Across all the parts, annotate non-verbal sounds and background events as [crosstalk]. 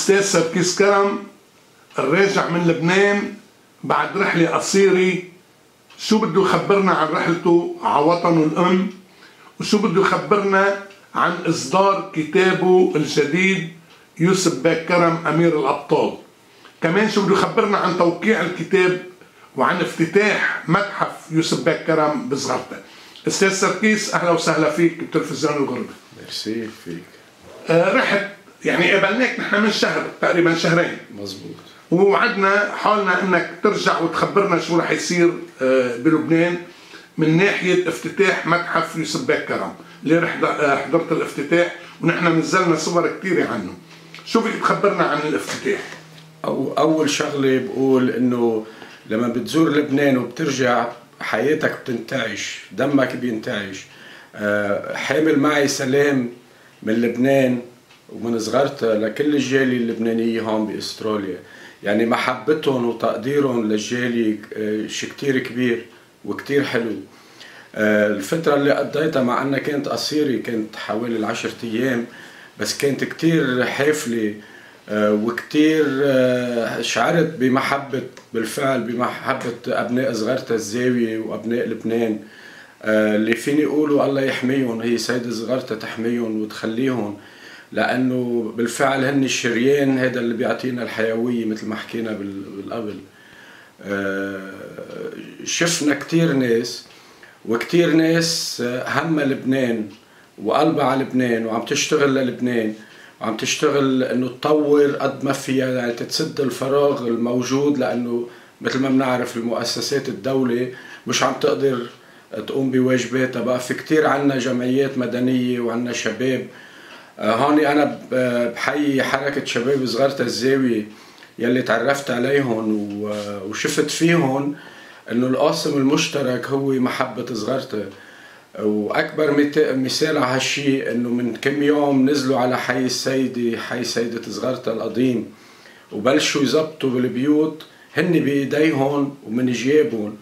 الأستاذ سركيس كرم الراجع من لبنان بعد رحلة قصيرة. شو بده يخبرنا عن رحلته على وطنه الأم؟ وشو بده يخبرنا عن إصدار كتابه الجديد يوسف بك كرم أمير الأبطال؟ كمان شو بده يخبرنا عن توقيع الكتاب وعن افتتاح متحف يوسف بك كرم بزغرتا. أستاذ سركيس أهلا وسهلا فيك بتلفزيون الغربة. ميرسي فيك. آه رحت يعني قابلناك نحن من شهر تقريبا شهرين. مزبوط. ووعدنا حالنا إنك ترجع وتخبرنا شو رح يصير آه بلبنان من ناحية افتتاح متحف يوسف باك كرم اللي رح حضرت الافتتاح ونحن نزلنا صور كثيره عنه. شو فيك تخبرنا عن الافتتاح؟ أو أول شغلة بقول إنه لما بتزور لبنان وبترجع حياتك بتنتعش دمك بينتعش. أه حامل معي سلام من لبنان ومن صغرتها لكل الجالية اللبنانية هون بأستراليا. يعني محبتهم وتقديرهم للجالية شيء كتير كبير وكتير حلو. أه الفترة اللي قضيتها مع أنها كانت قصيرة كانت حوالي العشرة أيام بس كانت كتير حافلة وكتير شعرت بمحبة بالفعل بمحبة أبناء صغرتا الزاوية وأبناء لبنان. اللي فيني أقوله الله يحميهم هي سيدة صغرتا تحميهم وتخليهم. لأنه بالفعل هن الشريان هذا اللي بيعطينا الحيوية مثل ما حكينا بالقبل. شفنا كتير ناس وكتير ناس همها لبنان وقلبها على لبنان وعم تشتغل للبنان وعم تشتغل إنه تطور قد ما فيها يعني تتسد الفراغ الموجود لأنه مثل ما بنعرف المؤسسات الدولة مش عم تقدر تقوم بواجباتها. بقى في كتير عنا جمعيات مدنية وعنا شباب هون أنا بحيي حركة شباب صغيرة الزاوية يلي تعرفت عليهم وشفت فيهم إنه القاسم المشترك هو محبة صغرتها وأكبر مثال على هالشيء إنه من كم يوم نزلوا على حي السيدة حي سيدة صغرتا القديم وبلشوا يزبطوا بالبيوت هن بإيديهم ومن جيابهم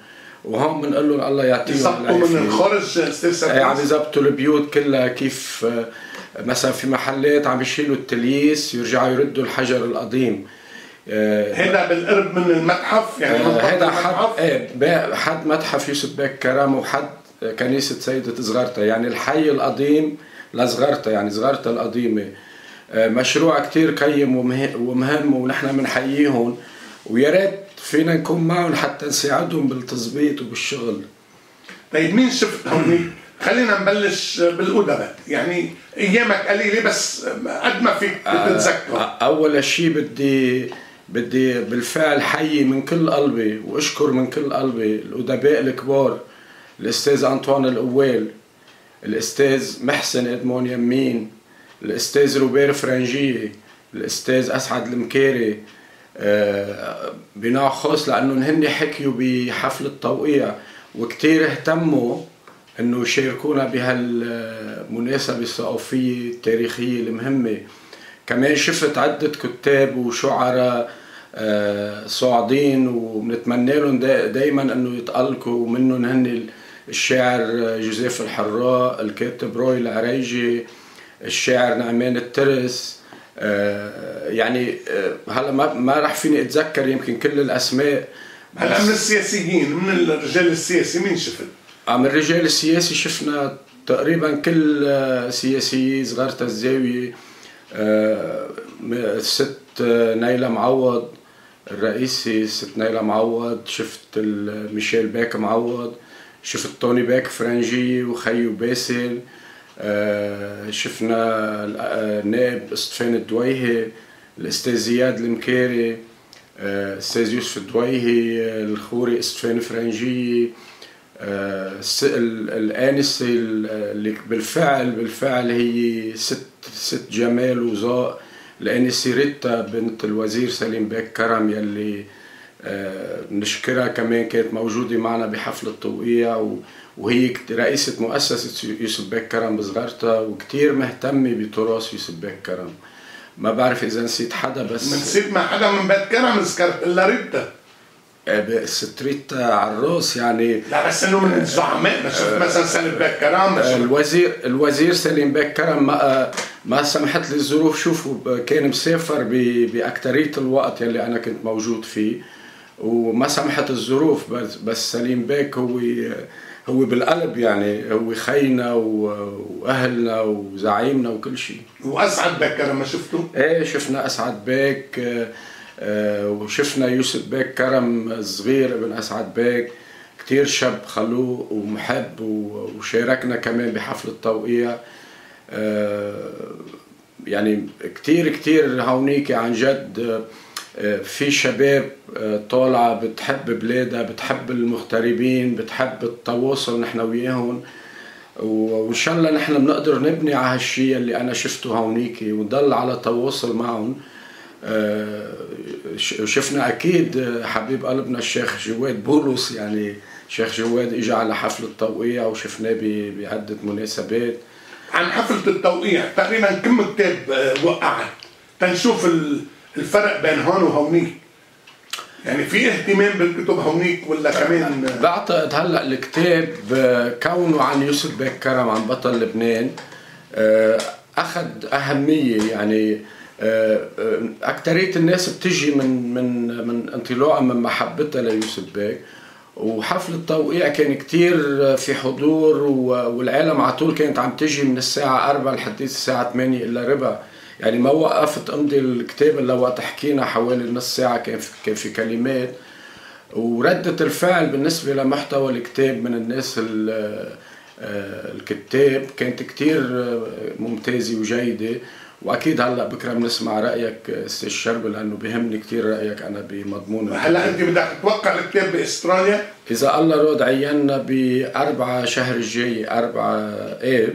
وهون بنقول لهم الله يعطيهم يزبطوا من الخارج أستاذ إيه عم يزبطوا البيوت كلها كيف مثلا في محلات عم يشيلوا التليس يرجعوا يردوا الحجر القديم. هذا بالقرب من المتحف؟ يعني هذا حد إيه حد متحف يوسف باك كرم وحد كنيسة سيدة صغرتا يعني الحي القديم لصغرتا يعني صغرتا القديمة. مشروع كتير قيم ومهم ونحن بنحييهم ويا ريت فينا نكون معهم حتى نساعدهم بالتظبيط وبالشغل. طيب مين شفت هونيك؟ [clears throat] خلينا نبلش بالأدباء يعني أيامك قليلة بس قد ما فيك تتذكر أول شيء بدي بدي بالفعل حيي من كل قلبي وأشكر من كل قلبي الأدباء الكبار الأستاذ أنطوان القوال الأستاذ محسن إدمون يمين الأستاذ روبير فرنجيه الأستاذ أسعد المكاري بنوع خاص لأنه هن حكيوا بحفل التوقيع وكتير اهتموا أنه يشاركونا بهالمناسبه الثقافيه التاريخية المهمة كمان شفت عدة كتاب وشعراء صاعدين وبنتمنى لهم دائما أنه يتألقوا ومنهم هن الشاعر جوزيف الحراء الكاتب روي العريجي الشاعر نعمان الترس يعني هلا ما ما راح فيني أتذكر يمكن كل الأسماء هلا من السياسيين من الرجال السياسي مين شفت؟ من الرجال السياسي شفنا تقريبا كل سياسيي صغيرة الزاوية الست نايلة معوض الرئيسي ست نايلة معوض شفت ميشيل بك معوض شفت توني بك فرنجي وخيو باسل آه شفنا النائب استفان الدويهي الأستاذ زياد المكاري الاستاذ آه يوسف الدويهي الخوري استفان فرنجي الآنسة اللي بالفعل بالفعل هي ست ست جمال وذوق الآنسة ريتا بنت الوزير سليم بك كرم يلي بنشكرها آه كمان كانت موجودة معنا بحفل التوقيع وهي رئيسة مؤسسة يوسف بك كرم بزغرتا وكتير مهتمة بتراث يوسف بك كرم. ما بعرف إذا نسيت حدا بس نسيت مع حدا من بيت كرم ذكرت إلا ريتا. ست ريتا عروس يعني لا بس إنه من الزعماء. ما شفت مثلا سليم بك كرم ما شفت الوزير الوزير سليم بك كرم ما ما سمحت لي الظروف. شوفوا كان مسافر باكثريه الوقت يلي أنا كنت موجود فيه وما سمحت الظروف. بس بس سليم بيك هو هو بالقلب يعني هو خينا وأهلنا وزعيمنا وكل شيء. وأسعد بك كرام ما شفته؟ إيه شفنا أسعد آه، آه، وشفنا يوسف بيك كرم الصغير ابن أسعد بيك كتير شاب خلوق ومحب وشاركنا كمان بحفل التوقيع. آه، يعني كتير كتير هونيك عن جد آه، في شباب آه، طالعة بتحب بلادها بتحب المغتربين بتحب التواصل نحن وياهم. وإن شاء الله نحن بنقدر نبني على هالشيء اللي أنا شفته هونيك ونضل على تواصل معهم. آه، شفنا أكيد حبيب قلبنا الشيخ جواد بولس يعني شيخ جواد اجى على حفل التوقيع وشفناه بعده مناسبات. عن حفلة التوقيع تقريبا كم كتاب آه، وقعت؟ تنشوف ال- الفرق بين هون وهونيك. يعني في اهتمام بالكتب هونيك ولا كمان؟ آه، بعتقد هلأ الكتاب آه، كونه عن يوسف بيك كرم عن بطل لبنان آه، أخذ أهمية. يعني آه، آه، اكثريه الناس بتجي من من من انطلاقا من محبتها ليوسف بيك وحفل التوقيع كان كتير في حضور والعالم على طول كانت عم تجي من الساعة 4 لحد الساعة 8 إلا ربع. يعني ما وقفت أمضي الكتاب إلا وقت حكينا حوالي نص ساعة كان في, كان في كلمات. وردة الفعل بالنسبة لمحتوى الكتاب من الناس ال- آه، الكتاب كانت كتير ممتازة وجيدة. وأكيد هلأ بكرة بنسمع رأيك آه، أستاذ شرب لأنه بيهمني كتير رأيك أنا بمضمون هلا أنت بدك توقع الكتاب بأستراليا؟ إذا الله راد عينا بأربعة شهر الجاي أربعة آب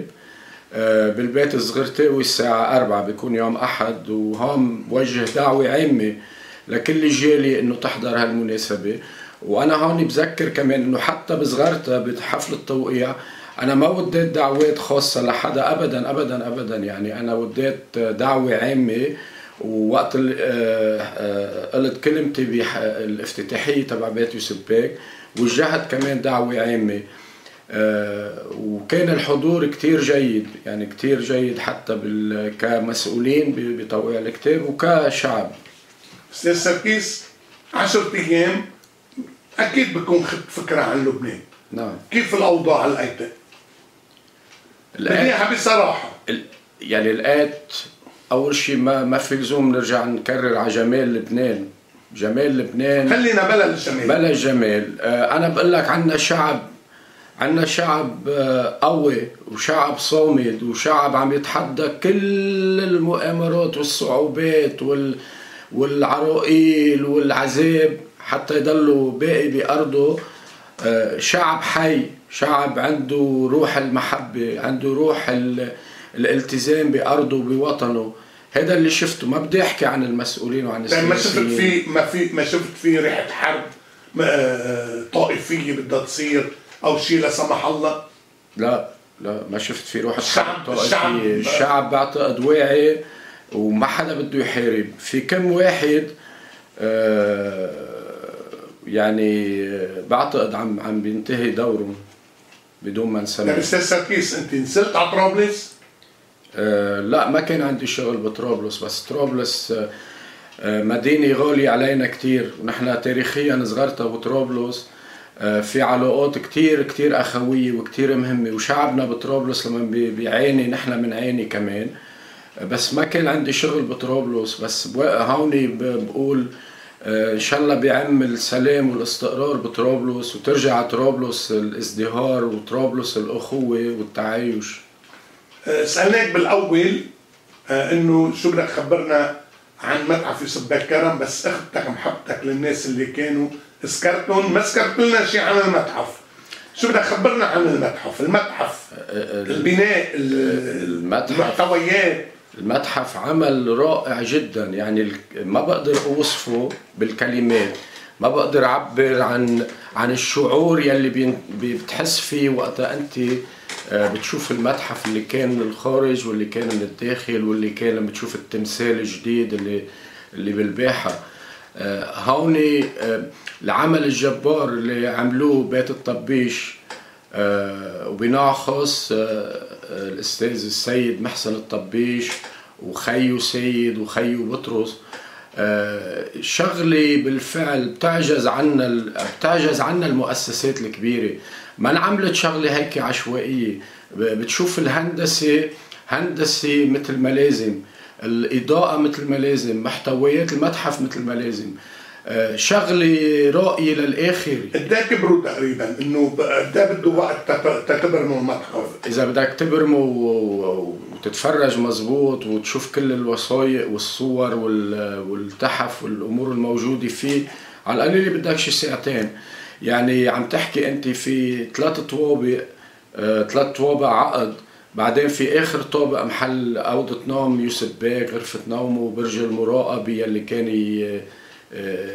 آه، بالبيت الصغيرتاوي الساعة أربعة بيكون يوم أحد وهون بوجه دعوة عامة لكل الجالية إنه تحضر هالمناسبة. وأنا هون بذكر كمان إنه حتى بصغرتها بحفل التوقيع أنا ما وديت دعوات خاصة لحدا أبدا أبدا أبدا. يعني أنا وديت دعوة عامة ووقت آه، آه، قلت كلمتي بالافتتاحية تبع بيت يوسف بيك وجهت كمان دعوة عامة. آه، وكان الحضور كتير جيد يعني كتير جيد حتى. كمسؤولين بتوقيع الكتاب وكشعب. أستاذ سركيس 10 أيام أكيد بكون خدت فكرة عن لبنان. نعم. كيف الأوضاع هالايام بديها بصراحه يعني الآت أول شيء ما ما في لزوم نرجع نكرر على جمال لبنان. جمال لبنان خلينا بلا الجمال. بلا جمال آه، أنا بقول لك عندنا شعب عندنا شعب آه، قوي وشعب صامد وشعب عم يتحدى كل المؤامرات والصعوبات وال والعراقيل والعذاب حتى يضلوا باقي بأرضه. آه، شعب حي. شعب عنده روح المحبة عنده روح ال- الالتزام بأرضه وبوطنه. هذا اللي شفته. ما بدي أحكي عن المسؤولين وعن لأن ما شفت السياسيين. في ما في ما شفت في ريحة حرب طائفية بدها تصير أو شيء لا سمح الله؟ لا لا ما شفت في روح الشعب-. الشعب- الشعب بعتقد واعي وما حدا بده يحارب. في كم واحد آه، يعني بعتقد عم عم بينتهي دورهم. بدون ما نسمي أستاذ سركيس أنت نزلت على طرابلس؟ آه، لا ما كان عندي شغل بطرابلس بس طرابلس آه، آه، مدينة غالية علينا كتير. ونحن تاريخيا صغرتها بطرابلس آه، في علاقات كتير كتير أخوية وكتير مهمة. وشعبنا بطرابلس لما بي- بيعاني نحن بنعاني كمان. بس ما كان عندي شغل بطرابلس بس ب- بقول إن شاء الله بيعم السلام والاستقرار بطرابلس وترجع طرابلس الازدهار وطرابلس الأخوة والتعايش. آه، سألناك بالأول آه، إنه شو بدك خبرنا عن متحف يوسف بك كرم؟ بس أختك محبتك للناس اللي كانوا ذكرتهم ما ذكرت لنا شيء عن المتحف. شو بدك خبرنا عن المتحف؟ المتحف البناء ال- المتحف. المحتويات. المتحف عمل رائع جدا. يعني ما بقدر أوصفه بالكلمات. ما بقدر أعبر عن عن الشعور يلي بتحس فيه وقتها أنت آه، بتشوف المتحف اللي كان من الخارج واللي كان من الداخل واللي كان لما بتشوف التمثال الجديد اللي اللي بالباحة. آه، هون آه، العمل الجبار اللي عملوه بيت الطبيش آه، وبنوع خاص آه، آه، الأستاذ السيد محسن الطبيش وخيو سيد وخيو بطرس. شغلة بالفعل بتعجز عنا بتعجز عنا المؤسسات الكبيرة. ما انعملت شغلة هيك عشوائية. بتشوف الهندسة هندسة مثل ما لازم الإضاءة مثل ما لازم محتويات المتحف مثل ما لازم شغله رأيي للآخر. قد إيه كبروا تقريبا إنه قد إيه بده وقت تبرموا المتحف إذا بدك تبرموا وتتفرج مزبوط وتشوف كل الوثائق والصور والتحف والأمور الموجودة فيه على القليله بدك شي ساعتين. يعني عم تحكي أنت في ثلاث طوابق آه، ثلاث طوابق عقد بعدين في آخر طابق محل اوضه نوم يوسف بيك غرفة نومه برج المراقبة يلي كان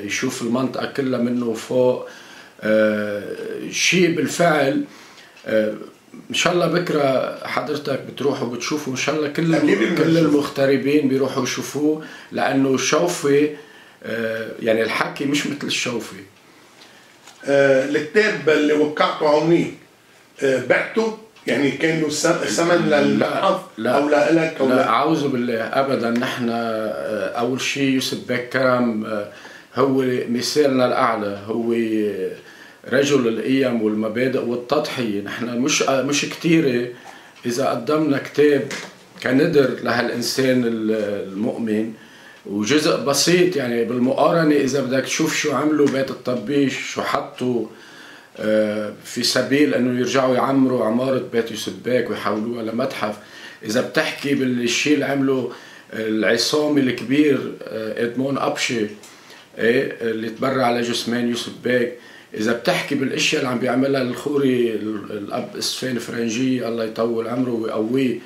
يشوف المنطقة كلها منه فوق آه، شيء بالفعل آه، إن شاء الله بكرة حضرتك بتروحوا بتشوفوا إن شاء الله كل كل المغتربين بيروحوا يشوفوه لأنه الشوفه يعني الحكي مش مثل الشوفه الكتاب اللي وقعته هونيك بعته؟ يعني كان له ثمن للمتحف لا أو لك أو لا أعوذ بالله ابدا نحن أول شيء يوسف بيك كرم هو مثالنا الأعلى هو رجل القيم والمبادئ والتضحية. نحن مش مش كثيرة إذا قدمنا كتاب كندر لهالإنسان المؤمن وجزء بسيط يعني بالمقارنة إذا بدك تشوف شو عملوا بيت الطبيش شو حطوا آه، في سبيل إنه يرجعوا يعمروا عمارة بيت يوسف بيك ويحولوها لمتحف. إذا بتحكي بالشيء اللي عمله العصام الكبير آه، إدمون أبشي إيه اللي تبرع على جسمان يوسف بيك. إذا بتحكي بالأشياء اللي عم بيعملها الخوري الأب إسفين فرنجي الله يطول عمره ويقويه.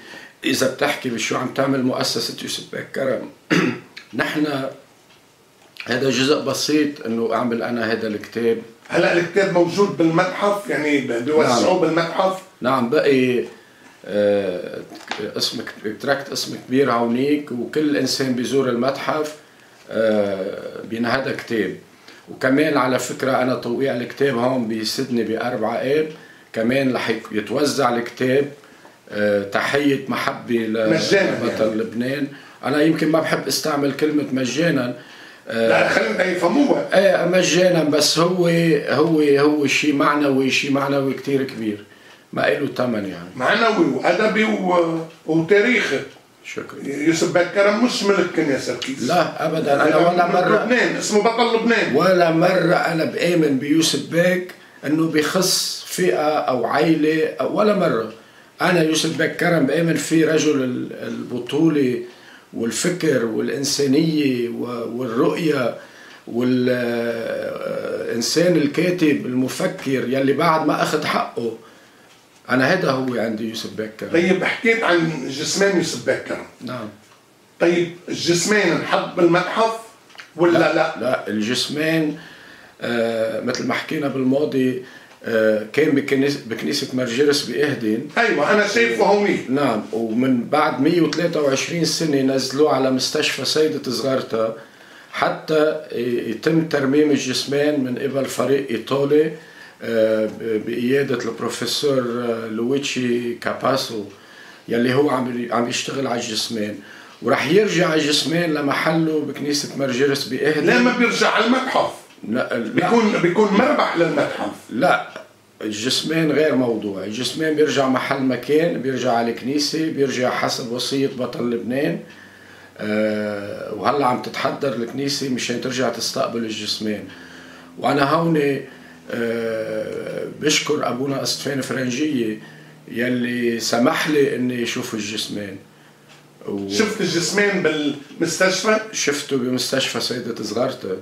إذا بتحكي بشو عم تعمل مؤسسة يوسف بيك كرم [clears throat] نحن هذا جزء بسيط إنه أعمل أنا هذا الكتاب. هلا الكتاب موجود بالمتحف؟ يعني بيوسعوه نعم. بالمتحف؟ نعم بقي آه اسمك تركت اسم كبير هونيك وكل إنسان بيزور المتحف. بينهدى كتاب وكمان على فكرة أنا توقيع الكتاب هون بسدني بأربعة آب كمان رح يتوزع الكتاب آه، تحية محبة لبطل يعني. لبنان. أنا يمكن ما بحب أستعمل كلمة مجانا. آه، لا خلينا يفهموها إيه مجانا بس هو هو هو شيء معنوي شيء معنوي كثير كبير. ما له ثمن يعني. معنوي وأدبي وتاريخي. شكرا. يوسف بكرم مش ملك كنيسة سركيس لا ابدا. أنا ولا مرة. لبنان اسمه بطل لبنان. ولا مرة أنا بآمن بيوسف بيك إنه بخص فئة أو عائله ولا مرة. أنا يوسف بيك كرم بآمن في رجل البطولة والفكر والإنسانية والرؤية والانسان الكاتب المفكر يلي بعد ما أخذ حقه. أنا هذا هو عندي يوسف بكر طيب حكيت عن جسمان يوسف بكر نعم. طيب الجسمان انحط بالمتحف ولا لا لا, لا الجسمان آه مثل ما حكينا بالماضي آه كان بكنيسة, بكنيسة مرجرس بإهدن أيوة أنا شايفه هوني نعم ومن بعد 123 سنة نزلوه على مستشفى سيدة صغارتا حتى يتم ترميم الجسمان من قبل فريق إيطالي. آه، بقيادة البروفيسور آه، لويتشي كاباسو يلي هو عم عم يشتغل على الجسمان ورح يرجع الجسمان لمحله بكنيسة مرجرس بإهدى لا ما بيرجع على المتحف؟ لا بيكون بيكون مربح للمتحف. لا الجسمان غير موضوع. الجسمان بيرجع محل مكان بيرجع على الكنيسة بيرجع حسب وصية بطل لبنان. أه وهلا عم تتحضر الكنيسة مشان ترجع تستقبل الجسمان وأنا هون بشكر أبونا استفان فرنجيه يلي سمح لي إني أشوف الجسمان و... شفت الجسمان بالمستشفى؟ شفته بمستشفى سيدة صغارته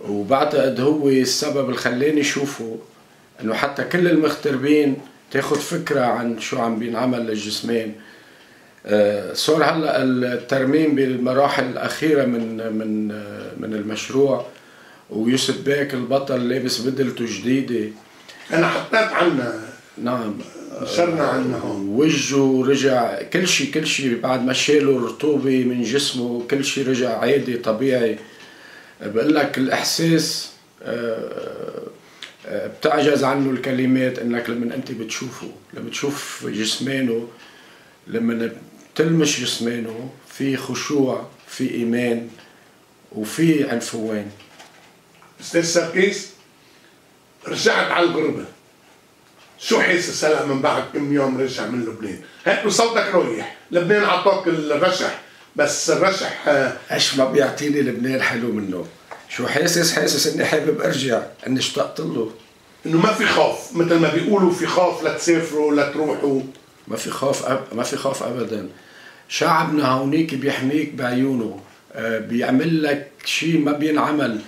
وبعتقد هو السبب اللي خلاني أشوفه إنه حتى كل المغتربين تاخذ فكرة عن شو عم بينعمل للجسمان آه، صار هلأ الترميم بالمراحل الأخيرة من من آه، من المشروع. ويوسف بيك البطل لابس بدلته جديدة. أنا حطيت عنا نعم. نشرنا عنا هون وجهه رجع كل شيء كل شيء بعد ما شالوا الرطوبة من جسمه كل شيء رجع عادي طبيعي. بقول لك الإحساس آه، آه، بتعجز عنه الكلمات إنك لما أنت بتشوفه لما تشوف جسمانه لما بتلمش جسمانه في خشوع في إيمان وفي عنفوان. أستاذ سركيس رجعت على الغربة. شو حاسس هلا من بعد كم يوم رجع من لبنان؟ هيك صوتك رايح، لبنان عطاك الرشح. بس الرشح آه، إيش ما بيعطيني لبنان حلو منه. شو حاسس؟ حاسس إني حابب أرجع. إني اشتقت له. إنه ما في خوف. مثل ما بيقولوا في خوف لتسافروا لتروحوا ما في خوف أب... ما في خوف ابدا. شعبنا هونيك بيحميك بعيونه. آه، بيعمل لك شيء ما بينعمل.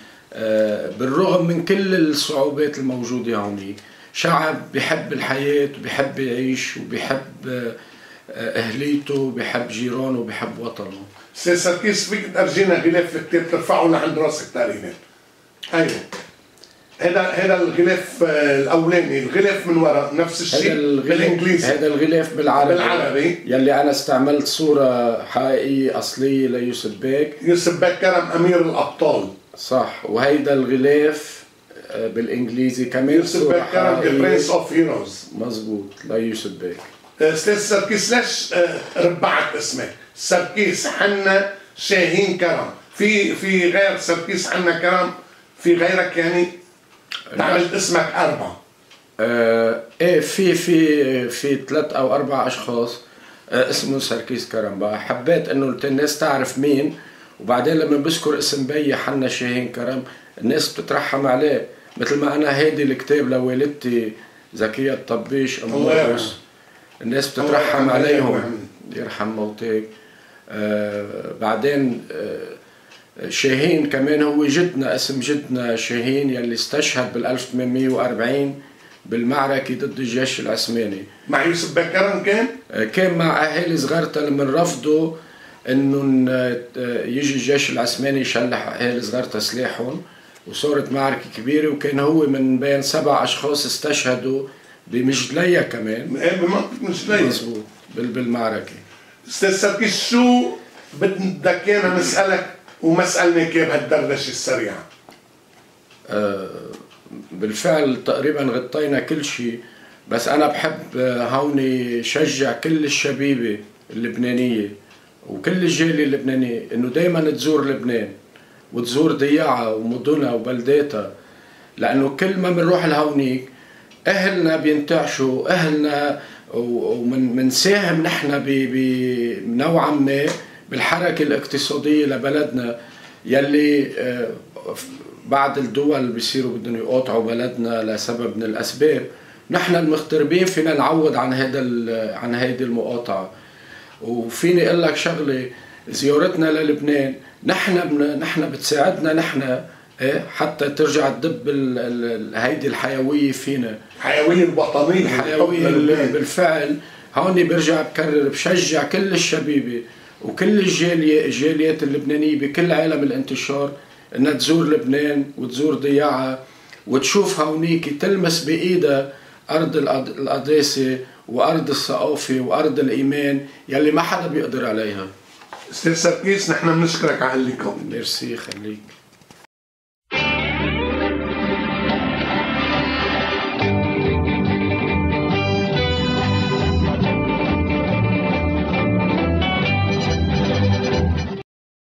بالرغم من كل الصعوبات الموجودة هونيك شعب بيحب الحياة وبيحب يعيش وبيحب آه، أهليته وبيحب جيرانه وبيحب وطنه. أستاذ سركيس فيك ترجينا غلاف الكتاب ترفعه لعند راسك تقريبا أيوه. هذا هذا الغلاف آه، الأولاني الغلاف من وراء نفس الشيء هذا الغلاف بالإنجليزي. هذا الغلاف بالعربي. بالعربي. يلي أنا استعملت صورة حقيقية أصلية ليوسف بيك يوسف بيك كرم أمير الأبطال. صح. وهيدا الغلاف آه، بالإنجليزي كمان يوسف كرم حقيقية. Prince of Heroes مزبوط ليوسف بيك أستاذ سركيس ليش آه، ربعت اسمك؟ سركيس حنا شاهين كرم. في في غير سركيس حنا كرم؟ في غيرك يعني؟ عملت اسمك أربعة. آه إيه في في في ثلاث أو أربع أشخاص آه اسمه سركيس كرم. حبيت إنه الناس تعرف مين. وبعدين لما بذكر اسم بي حنا شاهين كرم الناس بتترحم عليه مثل ما أنا هيدي الكتاب لوالدتي زكية الطبيش أم. مرقس الناس بتترحم عليهم. يرحم موتاك آه بعدين آه شاهين كمان هو جدنا اسم جدنا شاهين يلي استشهد بال 1840 بالمعركة ضد الجيش العثماني مع يوسف بيك كرم كان؟ آه، كان مع أهالي زغرتا لما رفضوا إنه آه، يجي الجيش العثماني يشلح اهالي صغيرته سلاحهم وصارت معركة كبيرة وكان هو من بين سبع أشخاص استشهدوا بمجلية كمان. بمنطقه مجليه مزبوط بال- بالمعركة. أستاذ سركيس شو بدك إيانا نسألك وما سالناك اياه بهالدردشه السريعة؟ آه، بالفعل تقريبا غطينا كل شيء بس أنا بحب آه، هوني شجع كل الشبيبة اللبنانية. وكل الجاليه اللبنانيه إنه دائما تزور لبنان وتزور ضياعها ومدنها وبلداتها لأنه كل ما بنروح لهونيك أهلنا بينتعشوا أهلنا ومن منساهم نحن ب- ب- نوعا ما بالحركة الاقتصادية لبلدنا يلي آه، بعض الدول بيصيروا بدهم يقاطعوا بلدنا لسبب من الأسباب. نحن المغتربين فينا نعوض عن هذا عن هيدي المقاطعة. وفيني أقول لك شغلة زيارتنا للبنان نحن. نحن بتساعدنا نحن إيه حتى ترجع تدب. هيدي الحيوية فينا الحيوية الوطنية الحيوية. بالفعل هون برجع بكرر بشجع كل الشبيبة وكل الجالية الجاليات اللبنانية بكل عالم الانتشار إنها تزور لبنان وتزور ضياعها وتشوف هونيك تلمس بإيدها أرض القد- القداسة وأرض الثقافه وأرض الإيمان يلي ما حدا بيقدر عليها. أستاذ سركيس نحن بنشكرك على اللقاء ميرسي خليك.